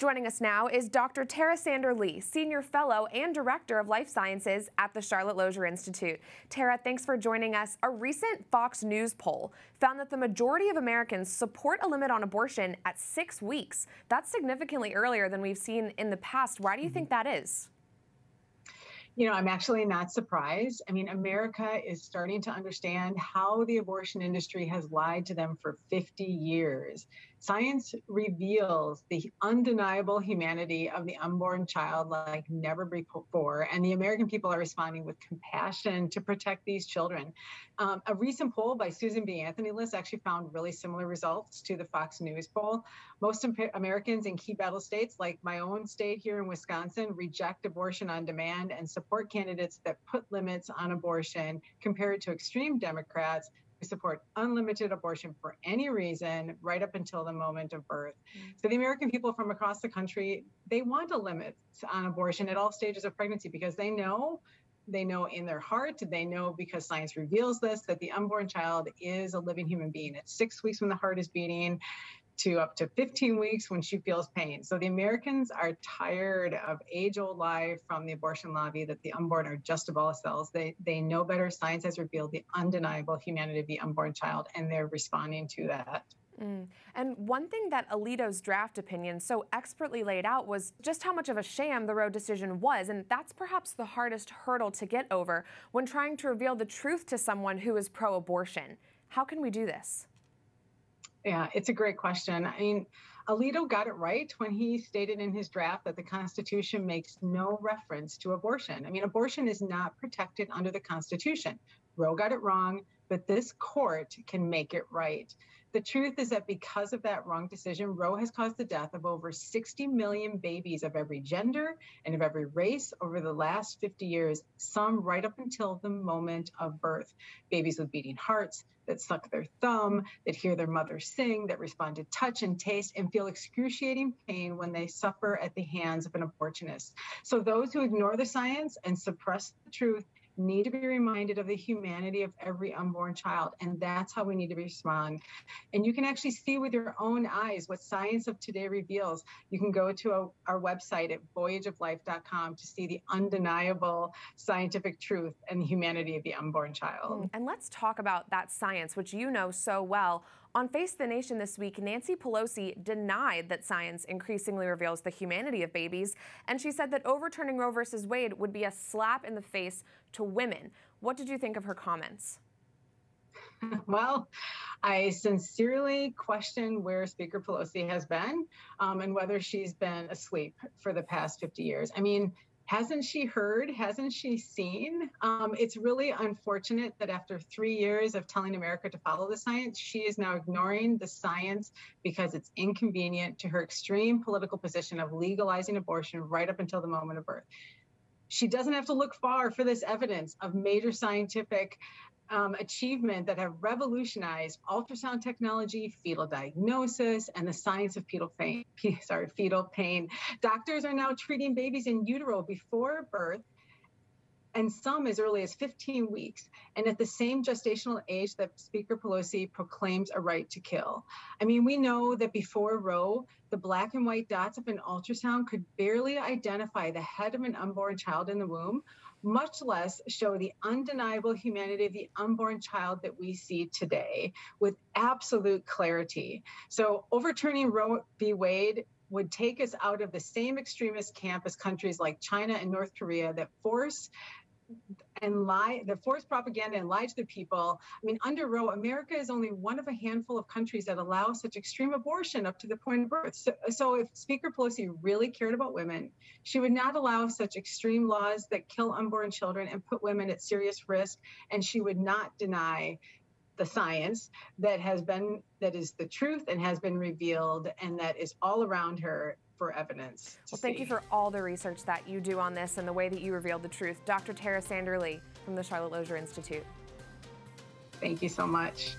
Joining us now is Dr. Tara Sander Lee, Senior Fellow and Director of Life Sciences at the Charlotte Lozier Institute. Tara, thanks for joining us. A recent Fox News poll found that the majority of Americans support a limit on abortion at six weeks. That's significantly earlier than we've seen in the past. Why do you think that is? you know, I'm actually not surprised. I mean, America is starting to understand how the abortion industry has lied to them for 50 years. Science reveals the undeniable humanity of the unborn child like never before, and the American people are responding with compassion to protect these children. Um, a recent poll by Susan B. Anthony List actually found really similar results to the Fox News poll. Most Americans in key battle states, like my own state here in Wisconsin, reject abortion on demand and support candidates that put limits on abortion compared to extreme Democrats we support unlimited abortion for any reason, right up until the moment of birth. Mm-hmm. So the American people from across the country, they want a limit on abortion at all stages of pregnancy because they know they know in their heart, they know because science reveals this, that the unborn child is a living human being. At six weeks when the heart is beating, to up to 15 weeks when she feels pain. So the Americans are tired of age-old lie from the abortion lobby that the unborn are just a ball of cells. They they know better. Science has revealed the undeniable humanity of the unborn child, and they're responding to that. Mm. And one thing that Alito's draft opinion so expertly laid out was just how much of a sham the Roe decision was. And that's perhaps the hardest hurdle to get over when trying to reveal the truth to someone who is pro abortion. How can we do this? Yeah, it's a great question. I mean, Alito got it right when he stated in his draft that the Constitution makes no reference to abortion. I mean, abortion is not protected under the Constitution. Roe got it wrong, but this court can make it right. The truth is that because of that wrong decision, Roe has caused the death of over 60 million babies of every gender and of every race over the last 50 years, some right up until the moment of birth. Babies with beating hearts that suck their thumb, that hear their mother sing, that respond to touch and taste, and feel excruciating pain when they suffer at the hands of an abortionist. So, those who ignore the science and suppress the truth need to be reminded of the humanity of every unborn child. And that's how we need to respond. And you can actually see with your own eyes what science of today reveals. You can go to a, our website at voyageoflife.com to see the undeniable scientific truth and the humanity of the unborn child. Hmm, and let's talk about that science, which you know so well. On Face the Nation this week, Nancy Pelosi denied that science increasingly reveals the humanity of babies, and she said that overturning Roe v. Wade would be a slap in the face to women. What did you think of her comments? Well, I sincerely question where Speaker Pelosi has been um, and whether she's been asleep for the past 50 years. I mean, hasn't she heard? Hasn't she seen? Um, it's really unfortunate that after three years of telling America to follow the science, she is now ignoring the science because it's inconvenient to her extreme political position of legalizing abortion right up until the moment of birth. She doesn't have to look far for this evidence of major scientific um, achievement that have revolutionized ultrasound technology, fetal diagnosis, and the science of fetal pain. Sorry, fetal pain. Doctors are now treating babies in utero before birth and some as early as 15 weeks, and at the same gestational age that Speaker Pelosi proclaims a right to kill. I mean, we know that before Roe, the black and white dots of an ultrasound could barely identify the head of an unborn child in the womb, much less show the undeniable humanity of the unborn child that we see today with absolute clarity. So, overturning Roe v. Wade would take us out of the same extremist camp as countries like China and North Korea that force and lie, the forced propaganda and lie to the people. I mean, under Roe, America is only one of a handful of countries that allow such extreme abortion up to the point of birth. So, so if Speaker Pelosi really cared about women, she would not allow such extreme laws that kill unborn children and put women at serious risk. And she would not deny the science that has been that is the truth and has been revealed and that is all around her for evidence. Well, thank see. you for all the research that you do on this and the way that you revealed the truth. Dr. Tara Sander Lee from the Charlotte Lozier Institute. Thank you so much.